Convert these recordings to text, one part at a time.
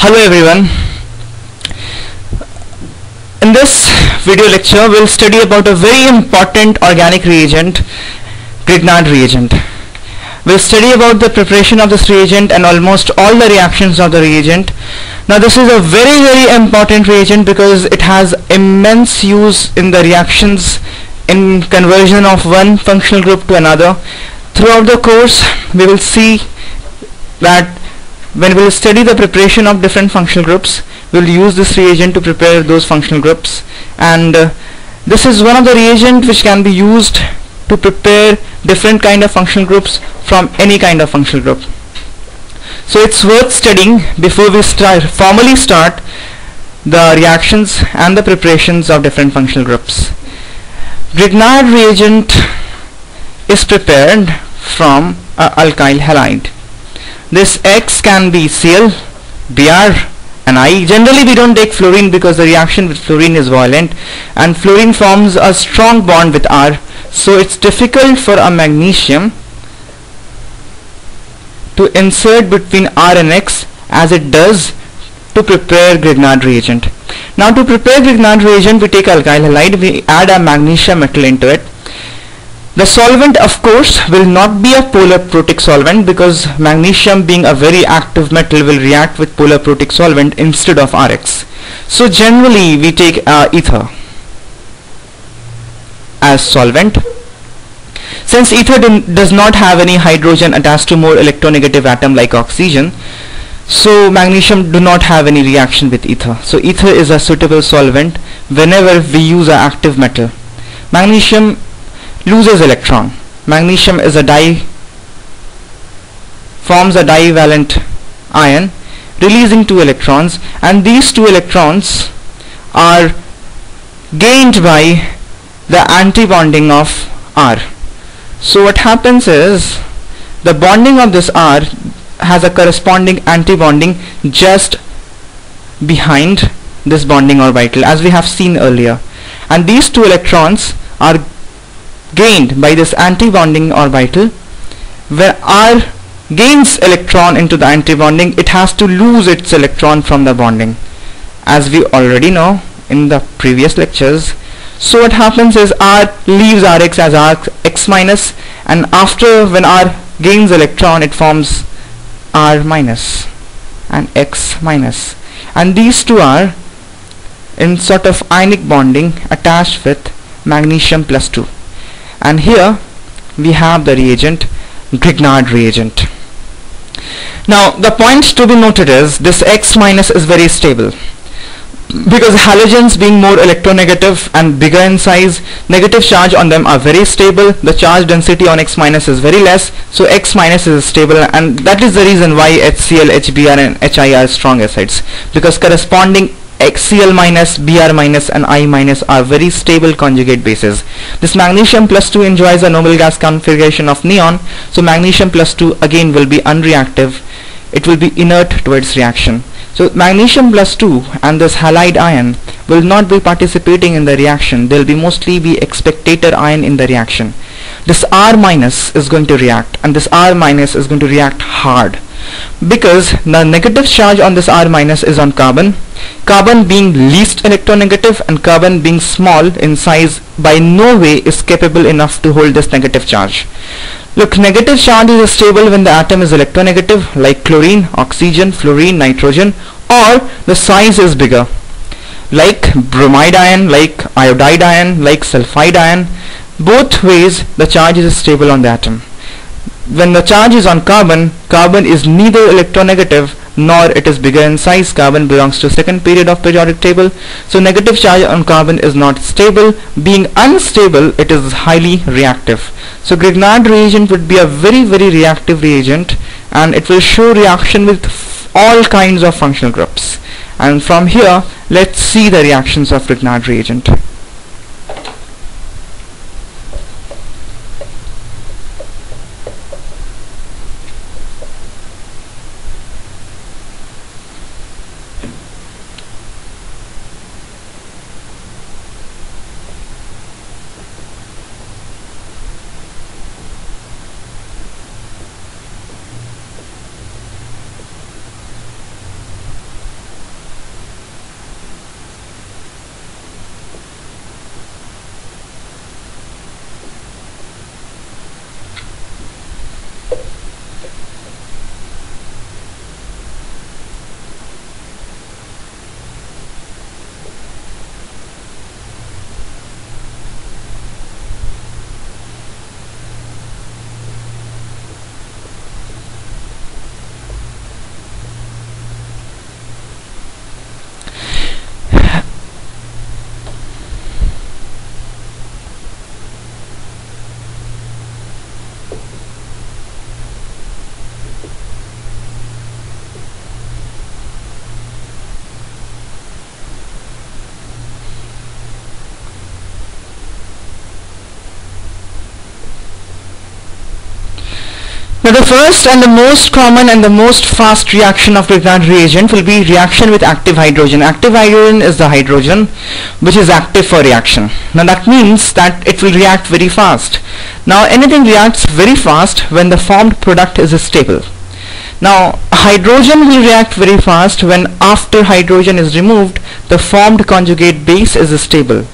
Hello everyone. In this video lecture we'll study about a very important organic reagent, Grignard reagent. We'll study about the preparation of this reagent and almost all the reactions of the reagent. Now this is a very very important reagent because it has immense use in the reactions in conversion of one functional group to another. Throughout the course we will see that when we will study the preparation of different functional groups we will use this reagent to prepare those functional groups. And uh, this is one of the reagent which can be used to prepare different kind of functional groups from any kind of functional group. So it's worth studying before we start formally start the reactions and the preparations of different functional groups. Grignard reagent is prepared from alkyl halide this X can be Cl, Br and I. Generally we don't take fluorine because the reaction with fluorine is violent and fluorine forms a strong bond with R. So it's difficult for a magnesium to insert between R and X as it does to prepare Grignard reagent. Now to prepare Grignard reagent we take alkyl halide, we add a magnesium metal into it the solvent of course will not be a polar protic solvent because magnesium being a very active metal will react with polar protic solvent instead of RX. So generally we take uh, ether as solvent. Since ether does not have any hydrogen attached to more electronegative atom like oxygen, so magnesium do not have any reaction with ether. So ether is a suitable solvent whenever we use an active metal. Magnesium loses electron. Magnesium is a di forms a divalent ion releasing two electrons and these two electrons are gained by the antibonding of R. So what happens is the bonding of this R has a corresponding antibonding just behind this bonding orbital as we have seen earlier and these two electrons are gained by this antibonding orbital. Where R gains electron into the antibonding it has to lose its electron from the bonding. As we already know in the previous lectures so what happens is R leaves Rx as Rx minus and after when R gains electron it forms R minus and X minus. And these two are in sort of ionic bonding attached with magnesium plus 2 and here we have the reagent Grignard reagent. Now the point to be noted is this X minus is very stable. Because halogens being more electronegative and bigger in size negative charge on them are very stable. The charge density on X minus is very less. So X minus is stable. And that is the reason why HCl, HBr and HI are strong acids because corresponding HCl minus, Br minus and I minus are very stable conjugate bases. This magnesium plus 2 enjoys a noble gas configuration of neon so magnesium plus 2 again will be unreactive. It will be inert towards reaction. So magnesium plus 2 and this halide ion will not be participating in the reaction. They will be mostly be spectator ion in the reaction. This R minus is going to react and this R minus is going to react hard because the negative charge on this R minus is on carbon. Carbon being least electronegative and carbon being small in size by no way is capable enough to hold this negative charge. Look negative charge is stable when the atom is electronegative like chlorine oxygen fluorine nitrogen or the size is bigger. Like bromide ion like iodide ion like sulfide ion both ways the charge is stable on the atom when the charge is on carbon, carbon is neither electronegative nor it is bigger in size. Carbon belongs to second period of periodic table. So negative charge on carbon is not stable. Being unstable, it is highly reactive. So Grignard reagent would be a very very reactive reagent and it will show reaction with all kinds of functional groups. And from here, let's see the reactions of Grignard reagent. Now the first and the most common and the most fast reaction of Grignard reagent will be reaction with active hydrogen. Active hydrogen is the hydrogen which is active for reaction. Now that means that it will react very fast. Now anything reacts very fast when the formed product is stable. Now hydrogen will react very fast when after hydrogen is removed the formed conjugate base is stable.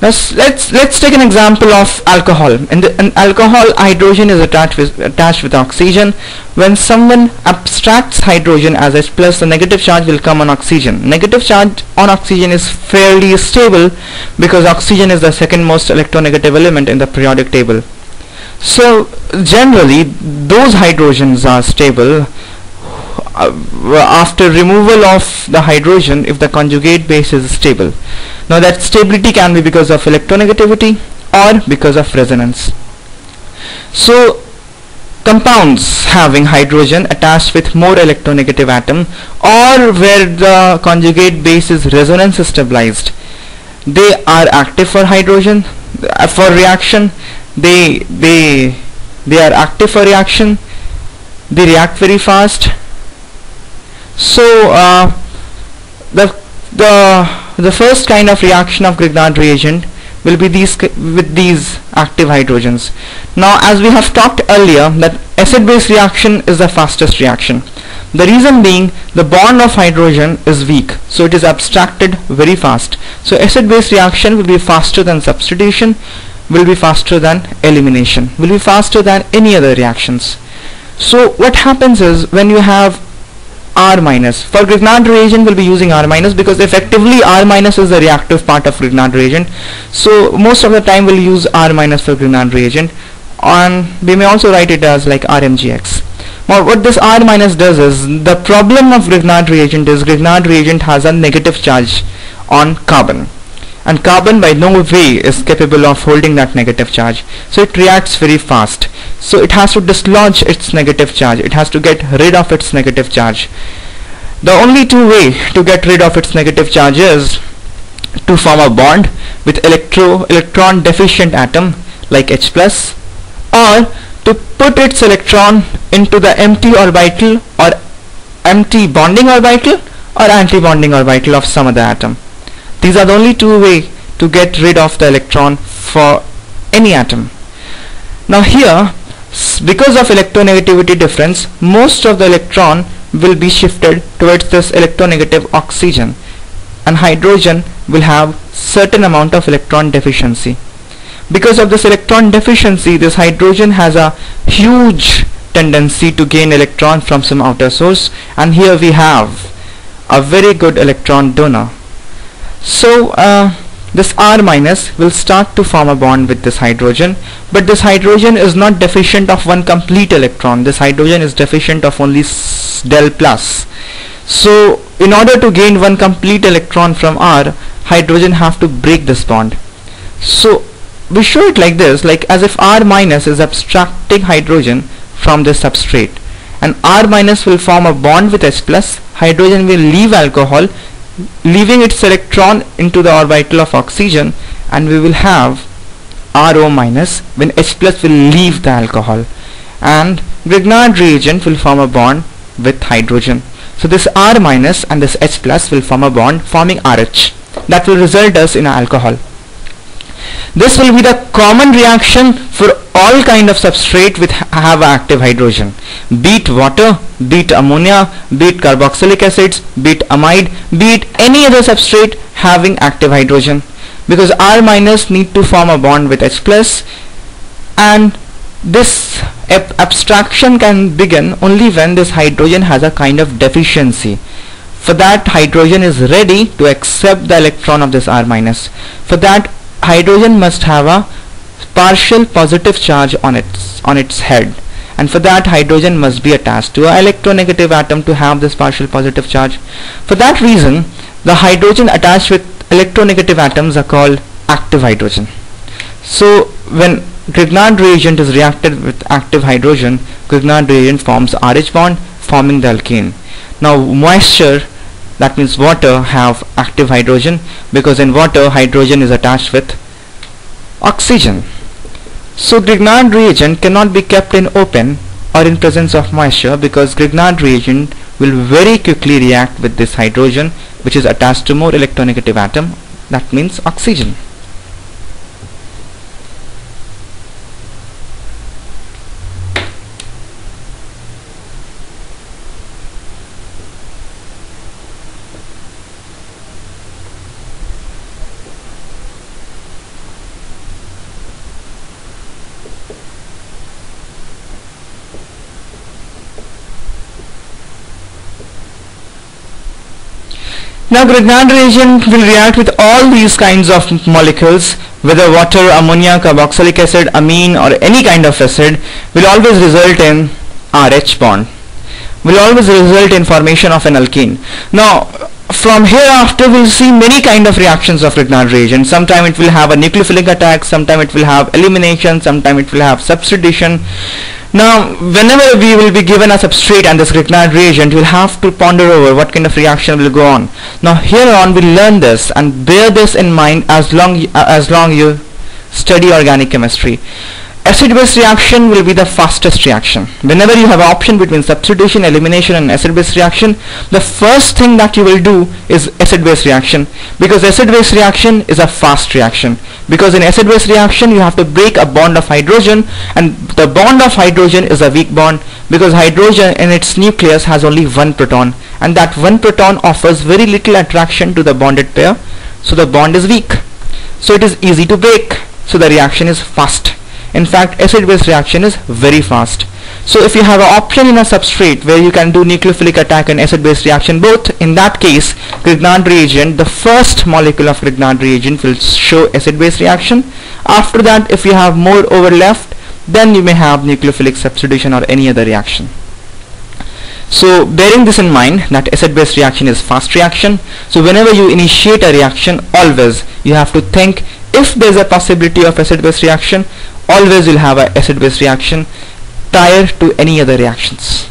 Now let's let's take an example of alcohol. In, the, in alcohol, hydrogen is attached with attached with oxygen. When someone abstracts hydrogen as H plus, the negative charge will come on oxygen. Negative charge on oxygen is fairly stable because oxygen is the second most electronegative element in the periodic table. So generally, those hydrogens are stable after removal of the hydrogen if the conjugate base is stable. Now that stability can be because of electronegativity or because of resonance. So compounds having hydrogen attached with more electronegative atom or where the conjugate base is resonance stabilized they are active for hydrogen uh, for reaction they they they are active for reaction they react very fast so uh, the the the first kind of reaction of Grignard reagent will be these with these active hydrogens. Now as we have talked earlier that acid base reaction is the fastest reaction. The reason being the bond of hydrogen is weak so it is abstracted very fast. So acid base reaction will be faster than substitution will be faster than elimination will be faster than any other reactions. So what happens is when you have R minus. For Grignard reagent we'll be using R minus because effectively R minus is the reactive part of Grignard reagent. So most of the time we'll use R minus for Grignard reagent and we may also write it as like RMGX. Now what this R minus does is the problem of Grignard reagent is Grignard reagent has a negative charge on carbon and carbon by no way is capable of holding that negative charge. So it reacts very fast. So it has to dislodge its negative charge. It has to get rid of its negative charge. The only two way to get rid of its negative charge is to form a bond with electro electron deficient atom like H plus or to put its electron into the empty orbital or empty bonding orbital or anti-bonding orbital of some other atom these are the only two way to get rid of the electron for any atom. Now here, because of electronegativity difference, most of the electron will be shifted towards this electronegative oxygen and hydrogen will have certain amount of electron deficiency. Because of this electron deficiency, this hydrogen has a huge tendency to gain electron from some outer source and here we have a very good electron donor so uh, this R minus will start to form a bond with this hydrogen. But this hydrogen is not deficient of one complete electron. This hydrogen is deficient of only del plus. So in order to gain one complete electron from R hydrogen have to break this bond. So we show it like this like as if R minus is abstracting hydrogen from the substrate. And R minus will form a bond with H plus. Hydrogen will leave alcohol leaving its electron into the orbital of oxygen and we will have RO minus when H plus will leave the alcohol and Grignard reagent will form a bond with hydrogen. So this R minus and this H plus will form a bond forming RH that will result us in alcohol. This will be the common reaction for all kind of substrate with have active hydrogen. Be it water, be it ammonia, be it carboxylic acids, be it amide, be it any other substrate having active hydrogen. Because R minus need to form a bond with H plus and this abstraction can begin only when this hydrogen has a kind of deficiency for that hydrogen is ready to accept the electron of this R minus for that hydrogen must have a partial positive charge on its on its head. And for that hydrogen must be attached to an electronegative atom to have this partial positive charge. For that reason the hydrogen attached with electronegative atoms are called active hydrogen. So when Grignard reagent is reacted with active hydrogen Grignard reagent forms RH bond forming the alkane now moisture that means water have active hydrogen because in water hydrogen is attached with oxygen so Grignard reagent cannot be kept in open or in presence of moisture because Grignard reagent will very quickly react with this hydrogen which is attached to more electronegative atom that means oxygen. Now Grignard reagent will react with all these kinds of molecules whether water, ammonia, carboxylic acid, amine or any kind of acid will always result in RH bond will always result in formation of an alkene. Now from here after we'll see many kind of reactions of Grignard reagent. Sometime it will have a nucleophilic attack, sometime it will have elimination, sometime it will have substitution now, whenever we will be given a substrate and this Grignard reagent, we'll have to ponder over what kind of reaction will go on. Now, here on we'll learn this and bear this in mind as long uh, as long you study organic chemistry acid-base reaction will be the fastest reaction. Whenever you have an option between substitution, elimination and acid-base reaction, the first thing that you will do is acid-base reaction because acid-base reaction is a fast reaction. Because in acid-base reaction you have to break a bond of hydrogen and the bond of hydrogen is a weak bond because hydrogen in its nucleus has only one proton and that one proton offers very little attraction to the bonded pair so the bond is weak. So it is easy to break so the reaction is fast. In fact, acid-base reaction is very fast. So if you have an option in a substrate where you can do nucleophilic attack and acid-base reaction both, in that case, Grignard reagent, the first molecule of Grignard reagent will show acid-base reaction. After that, if you have more over left, then you may have nucleophilic substitution or any other reaction. So bearing this in mind that acid-base reaction is fast reaction, so whenever you initiate a reaction, always you have to think if there is a possibility of acid-base reaction always you'll have a acid-base reaction prior to any other reactions